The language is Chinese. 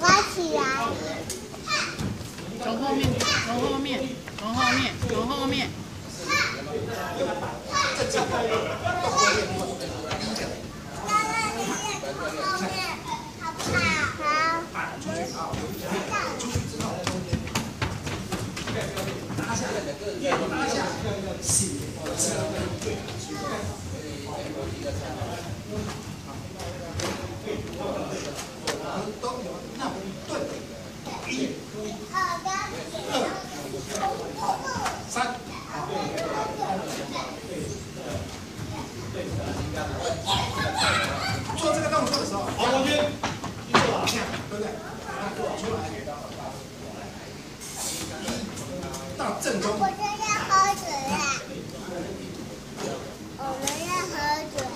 挖起来。从后面，从后面，从后面，从后面。三。做这个动作的时候，好，王军，你做了，对不对？出来，到正中。